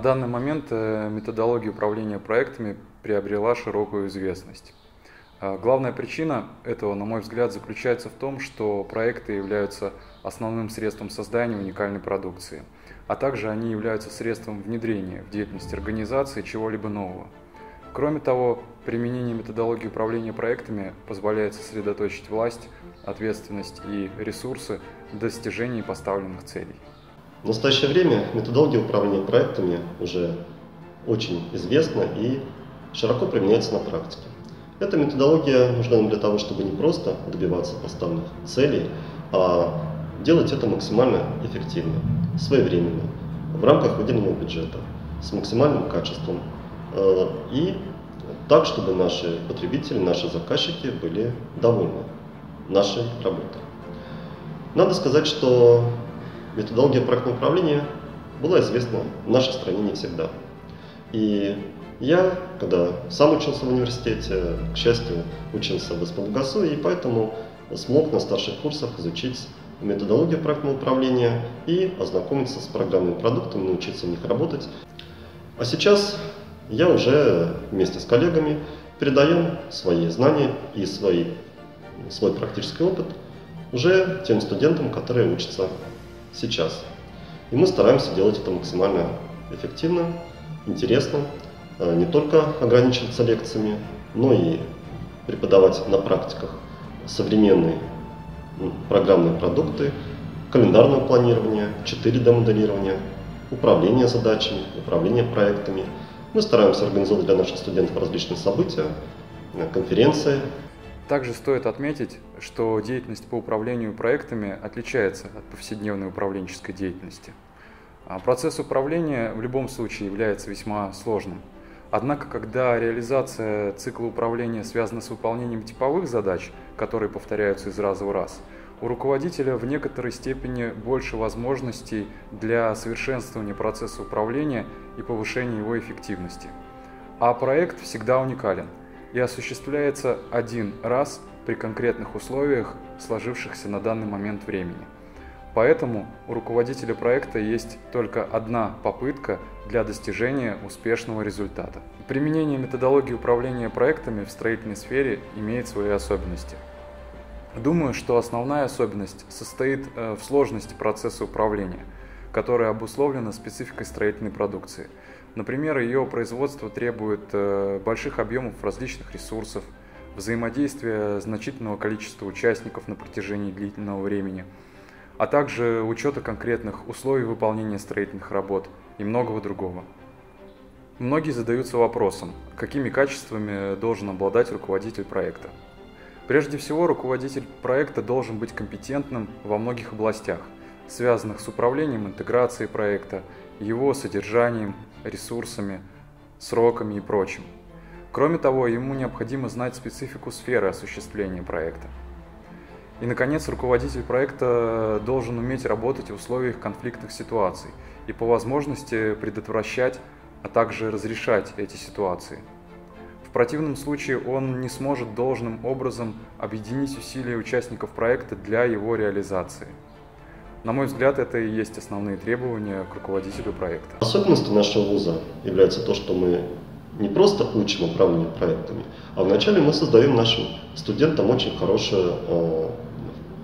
данный момент э, методология управления проектами приобрела широкую известность. А главная причина этого, на мой взгляд, заключается в том, что проекты являются основным средством создания уникальной продукции, а также они являются средством внедрения в деятельность организации чего-либо нового. Кроме того, применение методологии управления проектами позволяет сосредоточить власть, ответственность и ресурсы в достижении поставленных целей. В настоящее время методология управления проектами уже очень известна и широко применяется на практике. Эта методология нужна нам для того, чтобы не просто добиваться поставленных целей, а делать это максимально эффективно, своевременно, в рамках выделенного бюджета, с максимальным качеством э, и так, чтобы наши потребители, наши заказчики были довольны нашей работой. Надо сказать, что методология проектного управления была известна в нашей стране не всегда. И я, когда сам учился в университете, к счастью, учился в СПБГАСУ, и поэтому смог на старших курсах изучить методологию проектного управления и ознакомиться с программными продуктами, научиться в них работать. А сейчас я уже вместе с коллегами передаем свои знания и свои, свой практический опыт уже тем студентам, которые учатся сейчас. И мы стараемся делать это максимально эффективно, интересно, э, не только ограничиваться лекциями, но и преподавать на практиках современные программные продукты, календарное планирование, 4D-моделирование, управление задачами, управление проектами. Мы стараемся организовывать для наших студентов различные события, э, конференции, также стоит отметить, что деятельность по управлению проектами отличается от повседневной управленческой деятельности. А процесс управления в любом случае является весьма сложным. Однако, когда реализация цикла управления связана с выполнением типовых задач, которые повторяются из раза в раз, у руководителя в некоторой степени больше возможностей для совершенствования процесса управления и повышения его эффективности. А проект всегда уникален – и осуществляется один раз при конкретных условиях, сложившихся на данный момент времени. Поэтому у руководителя проекта есть только одна попытка для достижения успешного результата. Применение методологии управления проектами в строительной сфере имеет свои особенности. Думаю, что основная особенность состоит э, в сложности процесса управления, которая обусловлена спецификой строительной продукции – Например, ее производство требует э, больших объемов различных ресурсов, взаимодействия значительного количества участников на протяжении длительного времени, а также учета конкретных условий выполнения строительных работ и многого другого. Многие задаются вопросом, какими качествами должен обладать руководитель проекта. Прежде всего, руководитель проекта должен быть компетентным во многих областях, связанных с управлением интеграцией проекта, его содержанием, ресурсами, сроками и прочим. Кроме того, ему необходимо знать специфику сферы осуществления проекта. И, наконец, руководитель проекта должен уметь работать в условиях конфликтных ситуаций и по возможности предотвращать, а также разрешать эти ситуации. В противном случае он не сможет должным образом объединить усилия участников проекта для его реализации – на мой взгляд, это и есть основные требования к руководителю проекта. Особенностью нашего вуза является то, что мы не просто учим управление проектами, а вначале мы создаем нашим студентам очень хороший э,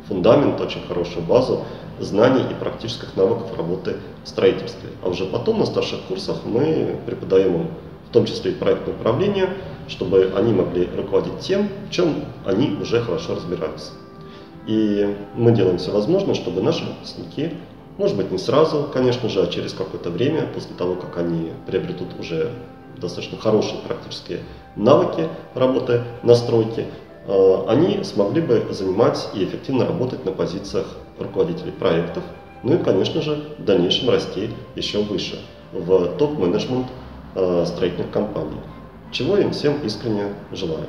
фундамент, очень хорошую базу знаний и практических навыков работы в строительстве. А уже потом на старших курсах мы преподаем им в том числе и проектное управление, чтобы они могли руководить тем, в чем они уже хорошо разбираются. И мы делаем все возможное, чтобы наши выпускники, может быть не сразу, конечно же, а через какое-то время, после того, как они приобретут уже достаточно хорошие практические навыки работы на стройке, э, они смогли бы занимать и эффективно работать на позициях руководителей проектов, ну и, конечно же, в дальнейшем расти еще выше в топ-менеджмент э, строительных компаний, чего им всем искренне желаю.